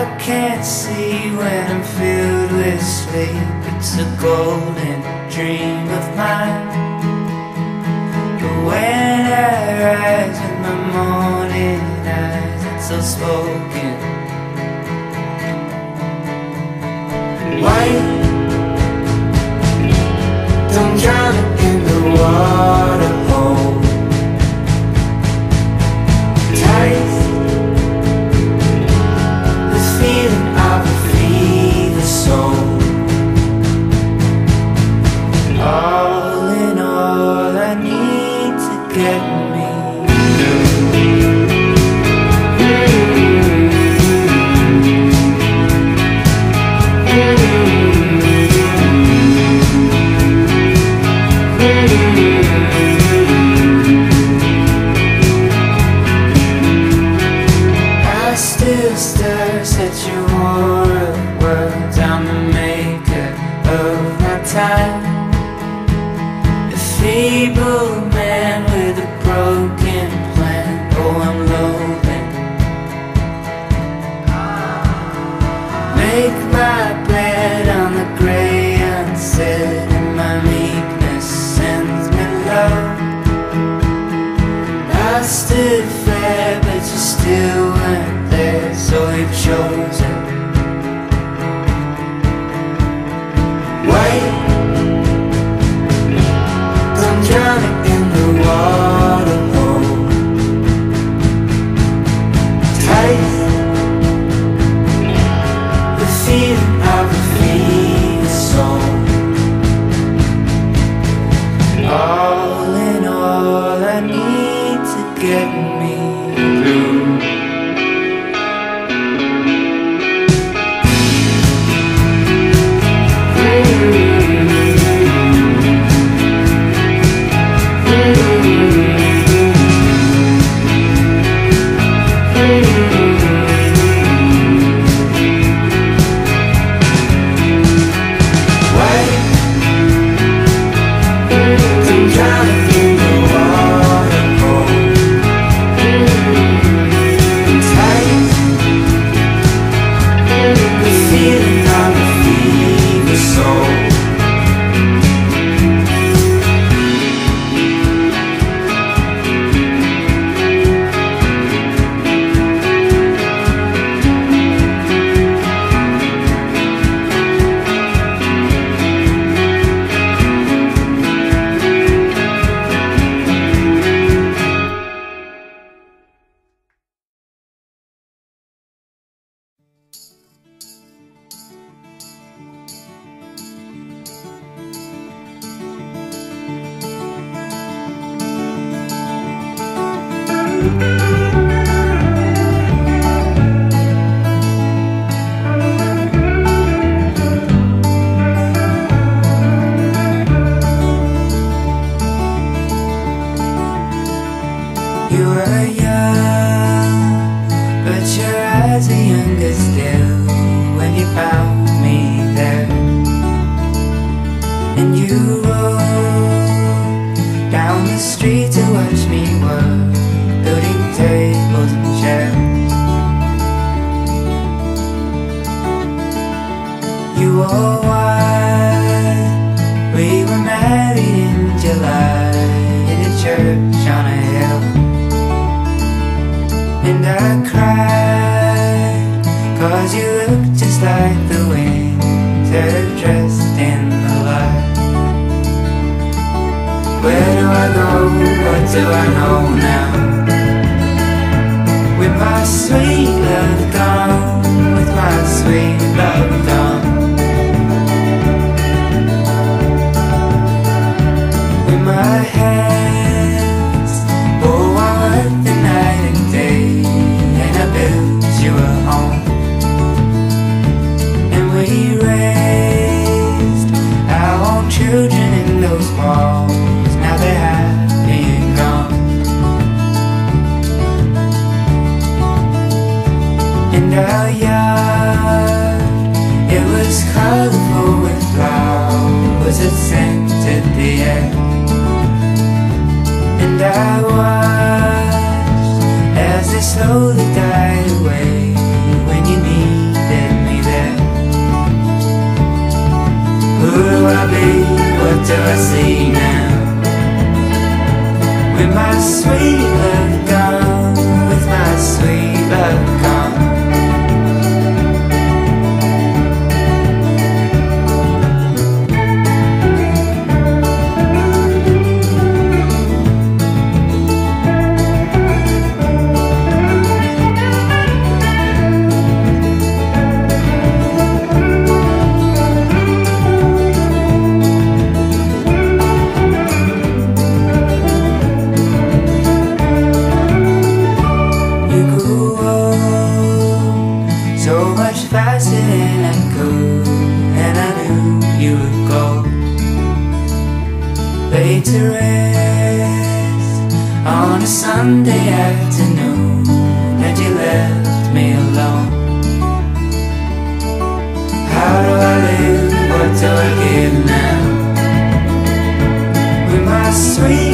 I can't see when I'm filled with sleep. It's a golden dream of mine. But when I rise in my morning eyes It's unspoken White Don't drown in the water. time, the fable I Cause you look just like the wings dressed in the light Where do I go? What do I know now? With my sweet love gone With my sweet love gone Slowly died away when you needed me there. Who do I be? What do I see now? With my sweet love gone, with my sweet love gone. sweet.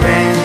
spend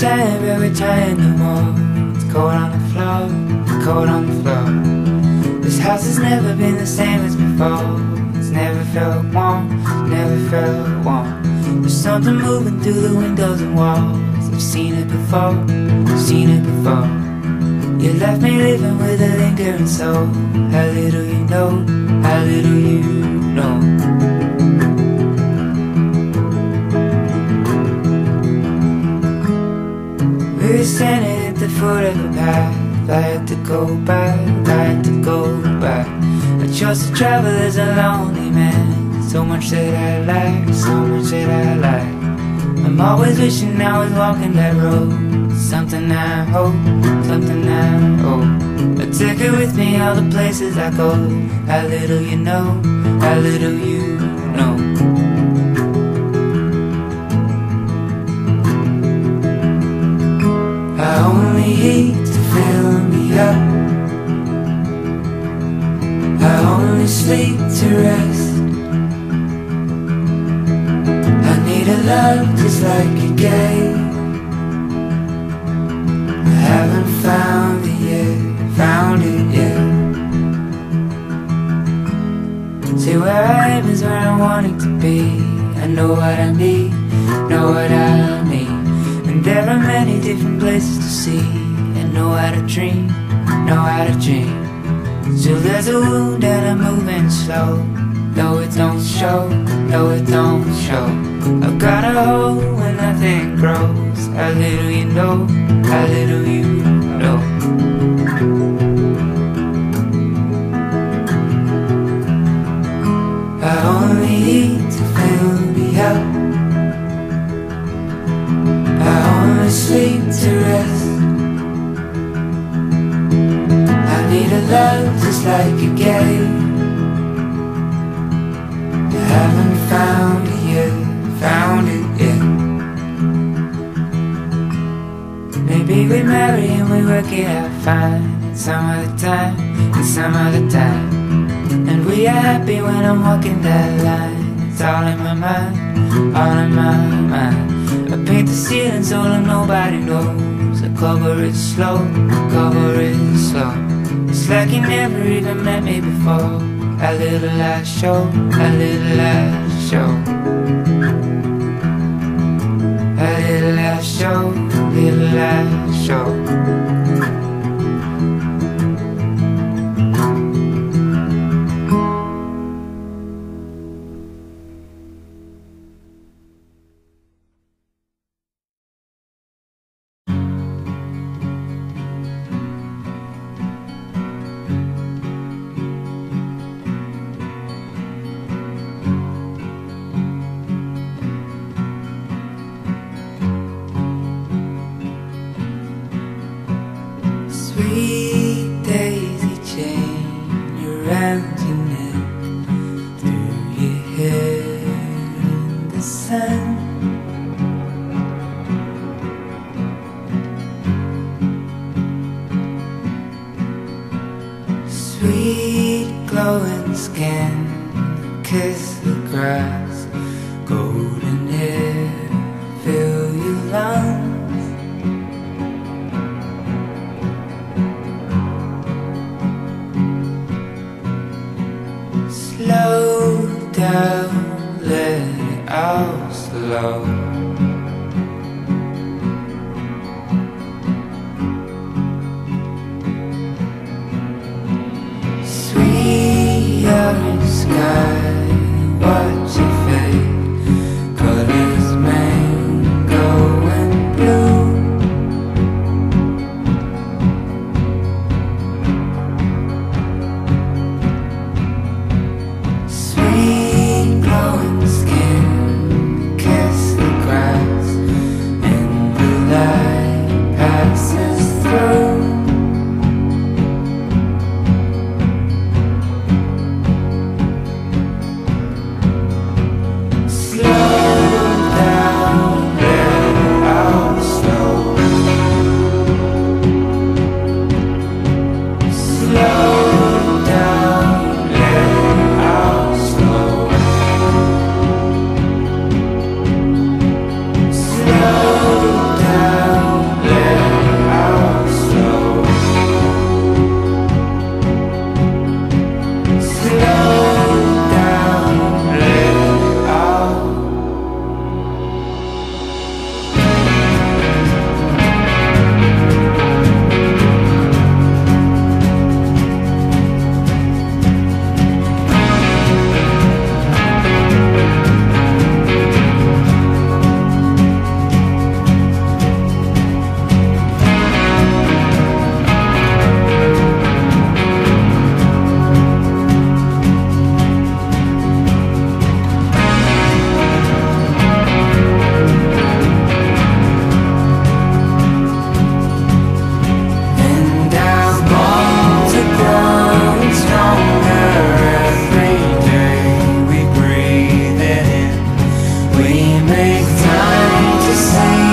But we're trying no more. It's cold on the floor, it's cold on the floor. This house has never been the same as before. It's never felt warm, never felt warm. There's something moving through the windows and walls. I've seen it before, I've seen it before. You left me living with a lingering soul. How little you know, how little you the foot of a path. I had to go back, I had to go back. I chose to travel as a lonely man. So much that I lack, so much that I lack. I'm always wishing I was walking that road. Something I hope, something I hope. I take it with me all the places I go. How little you know, how little you know. Many different places to see. And know how to dream, know how to dream. Still there's a wound and I'm moving slow. Though it don't show, though it don't show. I've got a hole where nothing grows. How little you know, how little you know. I only to fill sleep to rest. I need a love just like you gave. I haven't found it yet, found it yet. Maybe we marry and we work it out fine. Some other time, and some other time. And we are happy when I'm walking that line. It's all in my mind, all in my mind. Paint the ceiling so that nobody knows. I cover it slow, I cover it slow. It's like you never even met me before. A little I show, a little I show. A little I show, little I show. take time to say